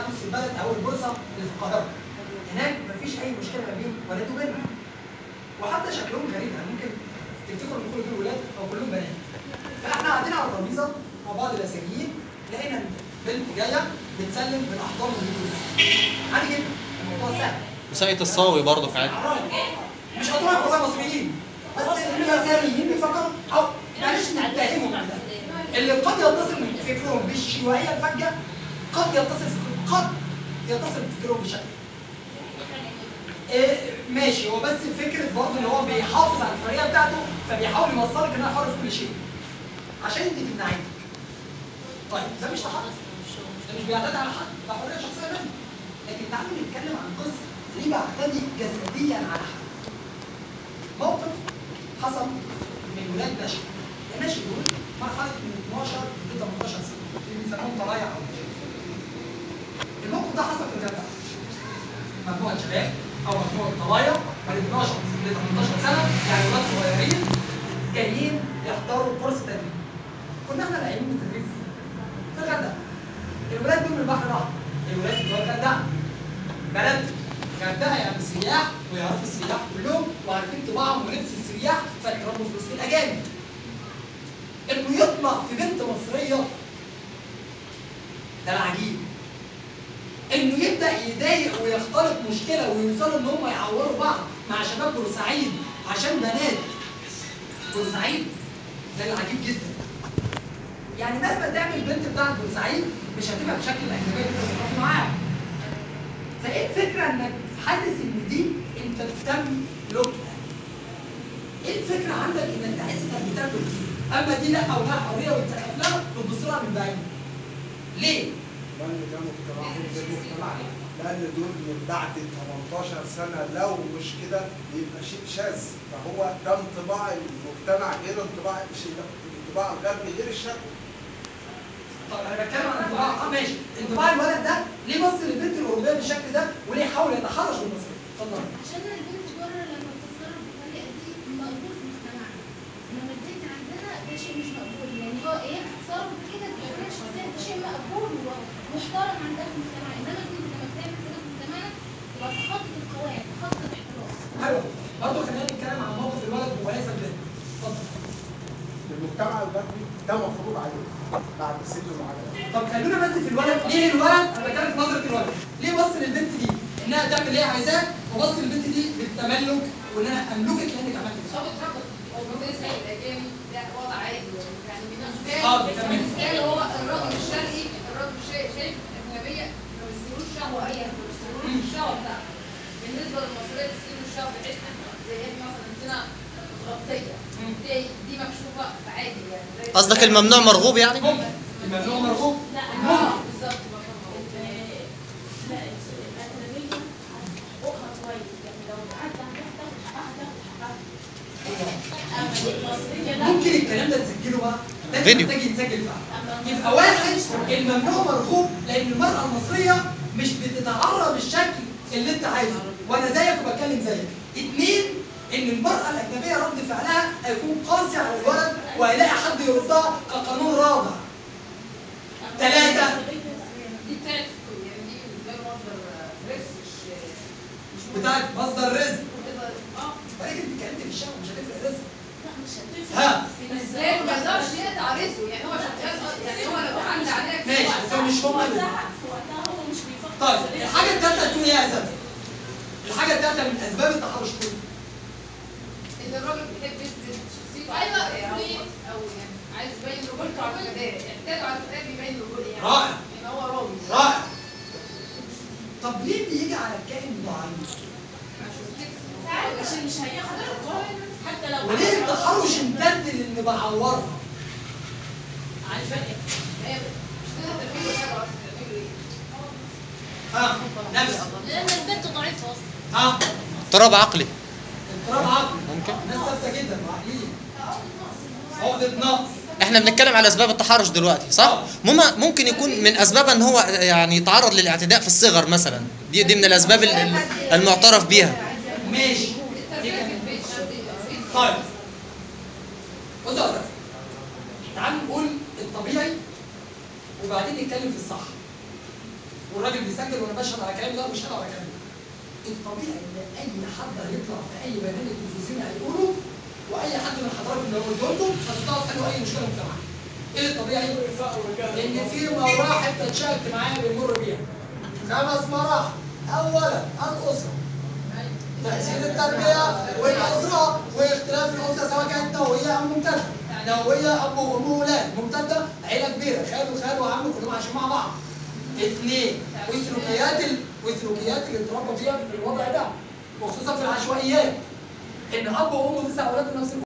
في البلد أو البورصة اللي في القاهره هناك مفيش أي مشكلة ما بين ولاد وبنت وحتى شكلهم غريب يعني ممكن تفتكروا إن كل دول ولاد أو كلهم بنات. فإحنا قاعدين على الترابيزه مع بعض الأساميين لقينا بنت جاية بتسلم بالاحضان والجلوس عادي جدا. الموضوع سهل. وساقية الصاوي برضه عادي مش هتروح والله مصريين. بس اليساريين بيفكروا أو معلش نتهمهم اللي قد يتصل فكرهم بالشيوعية الفجة قد يتصل قد يتصل فكرهم بشكل. إيه ماشي. هو بس فكرة برضه إن هو بيحافظ على الحريه بتاعته فبيحاول يوصلك انها حر في كل شيء. عشان انت تمنعيه طيب ده مش تحرك ده مش بيعتدي على حد. ده حرية شخصية منه. لكن تعالوا نتكلم عن قصة ليه بعتدي جسديا على حد. موقف حصل من ولاد نشأ النشأ دول مرحلة من 12 ل 18 سنة. اللي بيسموهم طلايع أو كده. الموقف ده حصل في الغردقه مجموعة شباب أو مجموعة طلايع من 12 ل 18 سنة يعني ولاد صغيرين جايين يحضروا كورس تدريب. كنا إحنا لاعبين التدريب في الغردقه الولاد دول من البحر الاحمر الولاد بتوع الغردقه بلد الغردقه يعني سياح ويعرفوا السياح كلهم وعارفين طباعهم ولبس السياح فيتربوا في وسط الأجانب. إنه يطلع في بنت مصرية. ده العجيب. انه يبدأ يضايق ويختلط مشكلة ويوصلوا إن هم يعوروا بعض مع شباب بورسعيد عشان بنات. بورسعيد ده العجيب جدا. يعني مهما تعمل البنت بتاعت بورسعيد مش هتبقى بشكل اللي انت معاها فإيه الفكرة إنك حاسس إن دي أنت بتهتم لوكال إيه الفكرة عندك إنك تحس إنك بتاكل أما دي لا أو لا حريه وتسقف لها بتبص لها من بعيد. ليه؟ لأن ده مجتمع ده مجتمع لأن دول من بعد 18 سنة لو مش كده يبقى شيء شاذ. فهو ده انطباع المجتمع غير انطباع انطباع الغربي غير الشرقي طب أنا بتكلم عن انطباع آه ماشي. انطباع الولد ده ليه بص للبنت الاوروبيه بالشكل ده وليه حاول يتحرش بالمصري؟ اتفضل. عشان البنت بره لما بتتصرف بالطريقة دي مقبول في مجتمعنا. انما البنت عندنا ده شيء مش مقبول. يعني هو إيه؟ تصرف كده بحريه شخصيه ده شيء مقبول. ومحترم عندها في المجتمع إنما البنت لما بتعمل كده في مجتمعنا تبقى تخطط القواعد تخطط الاحترام حلو برضه خلينا نتكلم عن موقف الولد وليس البنت اتفضل. المجتمع الغربي ده مفروض عليه بعد سن معين. طب خلونا بس في الولد. ليه الولد؟ أنا بتكلم في نظرة الولد. ليه بص للبنت دي إنها تعمل اللي هي عايزاه وبص للبنت دي بالتملك وان أنا املكك لانك عملت كده صعب تربط هو بالنسبة للاجانب ده وضع عادي. يعني بالنسبة آه، له تمام. بالنسبة له هو الراجل الشرقي الاجنبيه شهوه الشهوه بالنسبة للمصريه الشهوه بحيث زي مثلا عندنا متغطيه دي دي مكشوفه فعادي يعني قصدك الممنوع مرغوب يعني؟ ممكن الممنوع مرغوب لا آه بالظبط يعني ممكن الكلام ده تسجله بقى فيديو. محتاج يتسجل يبقى واحد الممنوع مرغوب لأن المرأة المصرية مش بتتعرى بالشكل اللي أنت عايزه. وأنا زيك وبتكلم زيك. اتنين إن المرأة الأجنبية رد فعلها هيكون قاسي على الولد وهيلاقي حد يردها كقانون دي بتاعت يعني له مصدر رزق مش مش بتاعت مصدر رزق آه ولكن انت اتكلمت في الشارع مش هتفرق رزق لا مش هتفرق ها. إزاي ما يقدرش يقطع رزقه يعني هو شغال أصلاً، يعني هو لو عدى عليك ماشي بس هو مش في هم اللي- وقتها في وقتها هو مش بيفكر طيب. الحاجة الثالثة تكون إيه يا اسد؟ الحاجة الثالثة من أسباب التحرش كله إن الراجل بيحب يثبت شخصيته أيوة، أو يعني عايز يبين رجولته على الكبار اعتاده على الكبار بيبين رجولته يعني رائع. ان هو راجل رائع طب ليه بيجي على الكائن ضعيف؟ عشان عشان مش هياخد حقوقه حتى لو وليه التحرش امتد لأن بعورها؟ عارفه ها نفس. لأن البنت ضعيفة أصلا. ها. اضطراب عقلي. اضطراب عقلي. ممكن. ناس ثابته جدا وعقليه عقدة نقص. إحنا بنتكلم على أسباب التحرش دلوقتي صح؟ مم- ممكن يكون من اسبابها إن هو يعني يتعرض للاعتداء في الصغر مثلا. دي دي من الأسباب ال- ال- المعترف بيها. ماشي. طيب. بص يا أستاذ تعالوا نقول الطبيعي وبعدين نتكلم في الصح والراجل بيسجل وأنا بشهد على كلامي ده بشهد على كلامي الطبيعي إن أي حد هيطلع في أي برنامج تلفزيوني هيقوله وأي حد من حضراتكم لو قلت لكم هتطلعوا تحلوا أي مشكلة مجتمعية. إيه الطبيعي؟ إن في مراحل تنشئه اجتماعيه بنمر بيها. خمس مراحل. اولا الأسرة. تأثير التربية والأسرة واختلاف الأسرة سواء كانت نووية أو ممتدة. نووية أب وأم وولاد، ممتدة عيلة كبيرة، خال وخال وعم كلهم عايشين مع بعض. اثنين وسلوكيات ال... وسلوكيات اللي اتربى فيها في الوضع ده وخصوصا في العشوائيات إن أب وأم تسع أولاد من نفس